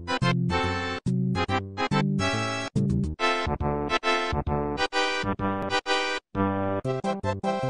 Thank you.